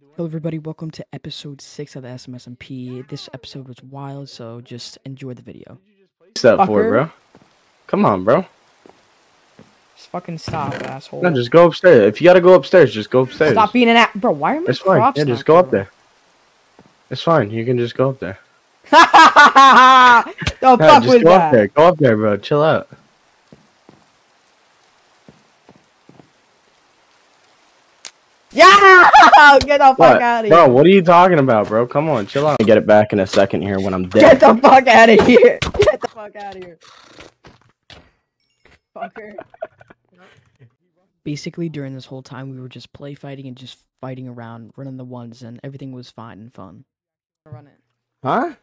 Hello, everybody. Welcome to episode six of the SMSMP. This episode was wild, so just enjoy the video. What's that for, Fucker. bro? Come on, bro. Just fucking stop, asshole. No, just go upstairs. If you gotta go upstairs, just go upstairs. stop being an ass, bro. Why are my It's fine. Yeah, just go up there. It's fine. You can just go up there. Don't No, fuck just with go that. up there. Go up there, bro. Chill out. Yeah, get the fuck What? out of here. Bro, what are you talking about, bro? Come on, chill out. Get it back in a second here when I'm dead. Get dead. the fuck out of here. Get the fuck out of here. Fucker. Basically, during this whole time, we were just play fighting and just fighting around, running the ones, and everything was fine and fun. Run it. Huh?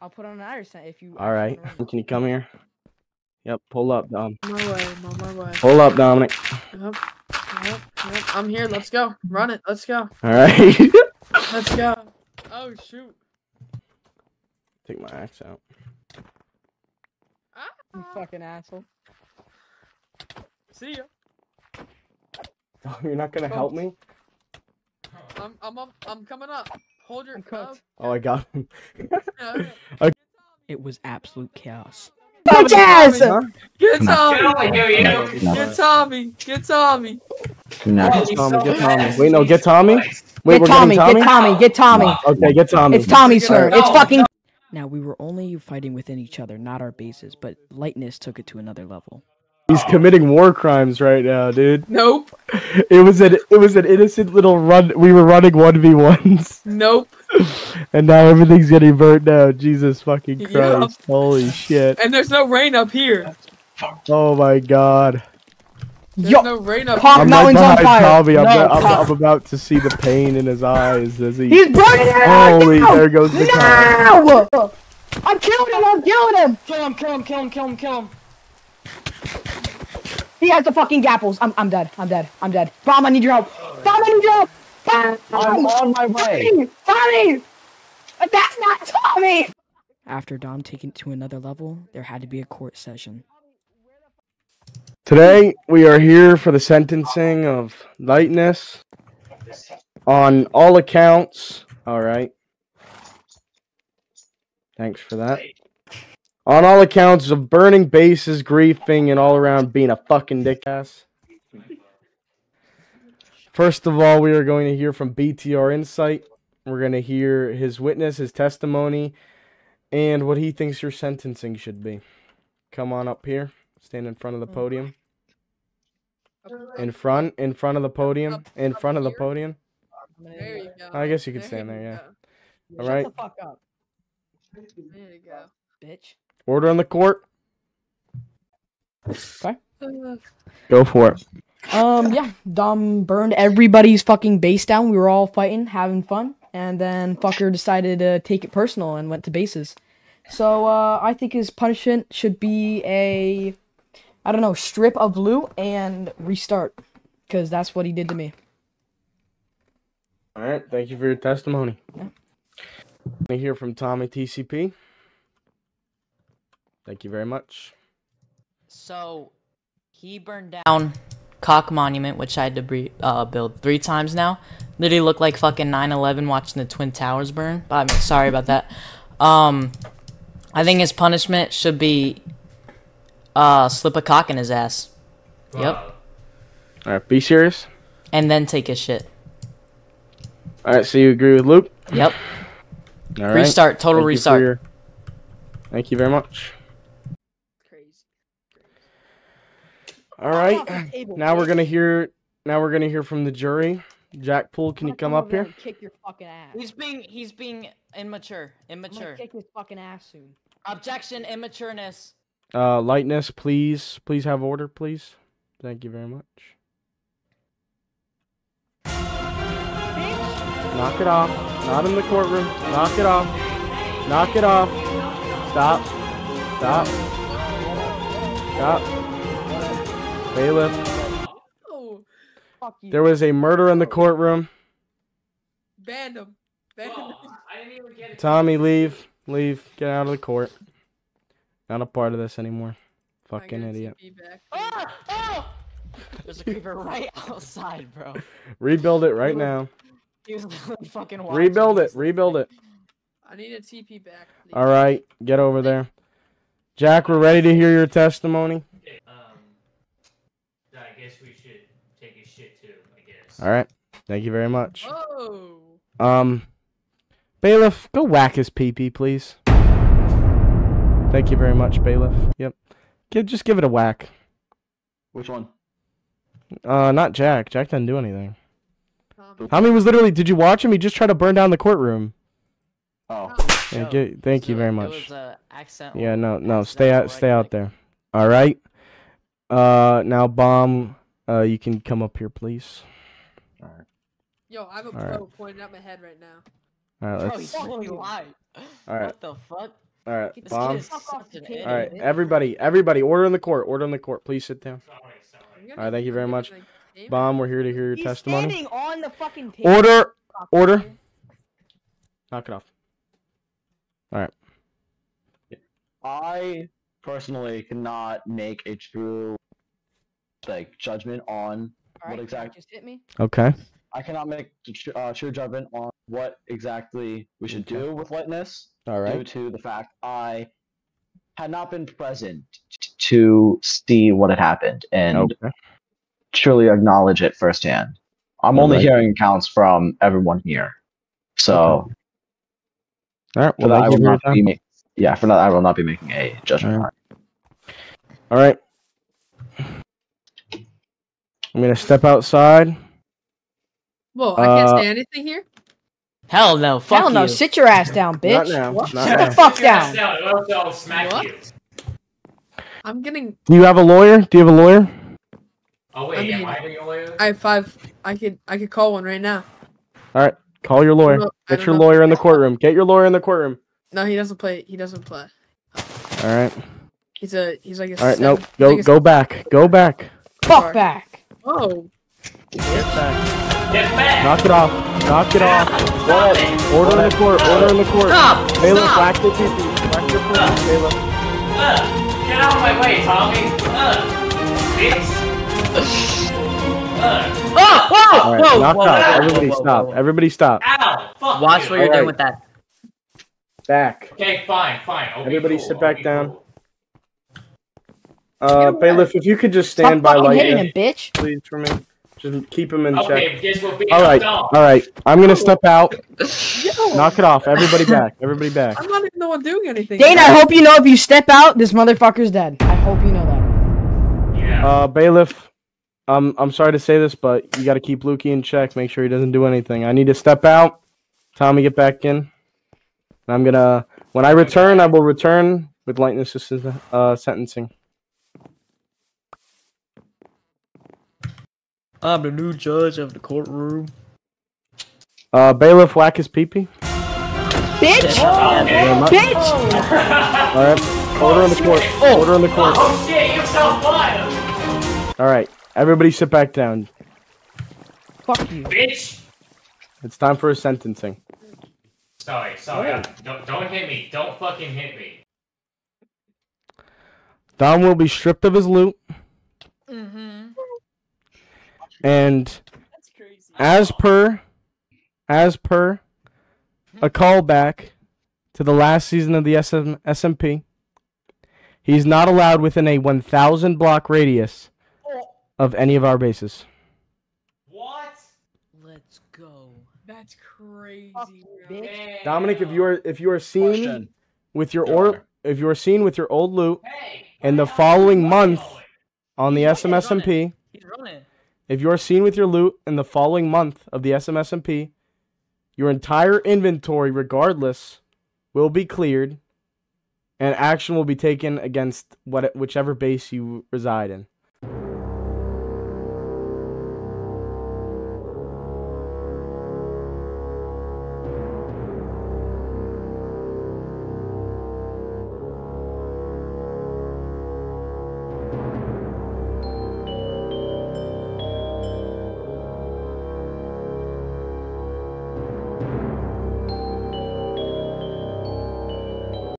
I'll put on an Irish if you. All right. Can you come here? Yep. Pull up, Dom. My way, I'm my way. Pull up, Dominic. Yep, yep, yep. I'm here. Let's go. Run it. Let's go. All right. Let's go. Oh shoot. Take my axe out. You Ah, fucking asshole. see ya. Dom, you're not gonna help me? I'm I'm up. I'm coming up. Hold your. I'm. Oh, I got him. It was absolute chaos. Bitch ass! Huh? get Tommy. No. Get Tommy. Get Tommy. Get Tommy. Get Tommy. Wait, no, get Tommy. Wait, get we're Tommy, get Tommy. Tommy, get Tommy. Okay, get Tommy. It's Tommy's Get turn. It's fucking. Now we were only fighting within each other, not our bases, but lightness took it to another level. He's committing war crimes right now, dude. Nope. It was an it was an innocent little run. We were running one v ones, Nope. and now everything's getting burnt down. Jesus fucking Yeah. Christ! Holy shit! And there's no rain up here. Oh my God! There's Yo, no rain up Cock here. I'm Mountain's right on fire. Tommy. I'm, No, I'm, Cock- I'm about to see the pain in his eyes as he. He's burning it out! Holy! no! There goes the car. No! I'm killing him! I'm killing him! Kill him. Kill him. Kill him. Kill him. Kill him. He has the fucking gapples. I'm, I'm dead. I'm dead. I'm dead. Bomb, I need your help. Bomb, I need your help. Bomb! I'm on my way. Tommy! Tommy! That's not Tommy! After Dom taking it to another level, there had to be a court session. Today we are here for the sentencing of lightness. On all accounts, all right. Thanks for that. On all accounts of burning bases, griefing, and all around being a fucking dick ass. First of all, we are going to hear from BTR Insight. We're going to hear his witness, his testimony, and what he thinks your sentencing should be. Come on up here. Stand in front of the podium. In front, in front of the podium, in front of the podium. There you go. I guess you could stand there, you yeah. go. All right. fuck up, There you go. bitch. Order on the court. Uh, Go for it. Um, yeah, Dom burned everybody's fucking base down. We were all fighting, having fun, and then fucker decided to take it personal and went to bases. So, uh, I think his punishment should be a, I don't know, strip of loot and restart, because that's what he did to me. All right. Thank you for your testimony. Yeah. I hear from Tommy TCP. Thank you very much. So he burned down Cock Monument, which I had to bre- uh, build three times now. Literally looked like fucking 9/11 watching the Twin Towers burn. But I'm sorry about that. Um, I think his punishment should be uh slip a cock in his ass. Yep, All right. Be serious. and then take his shit. All right. So you agree with Luke? Yep, All right. restart, total Thank you restart. your- Thank you very much. Crazy. All right. Now we're gonna hear. Now we're gonna hear from the jury. Jack Poole, can you come up here? Kick your fucking ass. He's being he's being immature, immature. his fucking ass soon. Objection, immatureness. Uh, lightness, please, please have order, please. Thank you very much. Knock it off. Not in the courtroom. Knock it off. Knock it off. Stop. Stop. Stop. Bailiff. Oh, Fuck you. There was a murder in the courtroom. banned him. Banned him. Tommy, leave. Leave. Get out of the court. Not a part of this anymore. Fucking idiot. TP back. Ah! Ah! There's a creeper right outside, bro. Rebuild it right now. He was literally fucking watching Rebuild it. Rebuild it. I need a TP back. please. All right, get over there. Jack, we're ready to hear your testimony. Um, I guess we should take a shit too. I guess. All right. Thank you very much. Whoa. Um, bailiff, go whack his pee please. Thank you very much, bailiff. Yep. Give, just give it a whack. Which one? Uh, not Jack. Jack didn't do anything. Tommy. Tommy was literally. Did you watch him? He just tried to burn down the courtroom. Oh. Yeah, Yo, gi- thank you so very it much. was, uh, Yeah, no, no, stay out, stay out there. All right. Uh, now bomb. Uh, you can come up here, please. Alright. Yo, I have a All right. pro pointing at my head right now. All right, let's. he's fucking live. All right, What the fuck? all right, This bomb. kid is such an idiot. All right, everybody, everybody, order in the court. Order in the court. Please sit down. Sorry, sorry. Alright, thank you very much. like, aim it. Bomb. We're here to hear your He's testimony. standing on the fucking table. Order. Order. Knock it off. All right. I personally cannot make a true like judgment on All right, what exactly. Just hit me. Okay. I cannot make uh, true judgment on what exactly we should Okay. do with lightness All due to the fact I had not been present to see what had happened and Okay. truly acknowledge it firsthand. I'm only Alright. hearing accounts from everyone here, so All right. for that I will not be ma- yeah for that I will not be making a judgment. All right. All right. I'm gonna step outside. Whoa, I can't Uh, say anything here. Hell no. Fuck Hell no, you. sit your ass down, Not bitch. now. What? Not Sit now. the fuck Yes, down. no, else I'll smack What? you. I'm getting. Do you have a lawyer? Do you have a lawyer? Oh wait, I am mean- I the lawyer? I have five. I could. I could call one right now. All right. Call your lawyer. I don't- I Get your know. lawyer in the courtroom. Get your lawyer in the courtroom. No, he doesn't play. He doesn't play. All right. He's a. He's like a. All right. seven- Nope. Go. like a Go back. Go back. Fuck back. Oh, Get back. Get back! Knock it off. Knock it off. Stop it! Order in the court. Order in the court. Stop! Bailiff, Stop! whack your pee Whack your pee Bailiff. Uh, get out of my way, Tommy! Uh, bitch! Uh, Oh, whoa, All right. whoa, Knock whoa, it off. whoa, Everybody whoa, whoa, stop. whoa. whoa. Everybody stop. ow! Fuck Watch you. what you're Alright. doing with that. Back. Okay, fine, fine. I'll be Everybody cool, sit I'll back be down. cool. Uh, away. bailiff, if you could just Stop stand by fucking hitting light, him, bitch. please, for me. Just keep him in check. Okay, guess we'll be All right. done. All right. I'm gonna step out. Yo, Knock it off. Everybody back. Everybody back. I'm not even the one doing anything. Dane, I hope you know if you step out, this motherfucker's dead. I hope you know that. Yeah. Uh, bailiff, um, I'm sorry to say this, but you got to keep Lukey in check. Make sure he doesn't do anything. I need to step out. Tommy, get back in. And I'm gonna. When I return, I will return with lightness assist- uh, sentencing. I'm the new judge of the courtroom. Uh, bailiff, whack his peepee. Bitch! Very much. Bitch! All right. Order in the court. Order in the court. Oh shit, you're so fire! All right. Everybody sit back down. Fuck you. Bitch! It's time for a sentencing. Sorry, sorry. I'm- Don't, don't hit me. Don't fucking hit me. Dom will be stripped of his loot. And That's crazy. as oh. per, as per, a callback to the last season of the SM, SMP, he's not allowed within a 1,000 block radius oh. of any of our bases. What? Let's go. That's crazy. Bitch. Dominic, if you are if you are seen Question. with your or if you are seen with your old loot Hey! in the following month on the He's running. SMSMP, He's running. If you are seen with your loot in the following month of the SMSMP, your entire inventory, regardless, will be cleared, and action will be taken against what whichever base you reside in.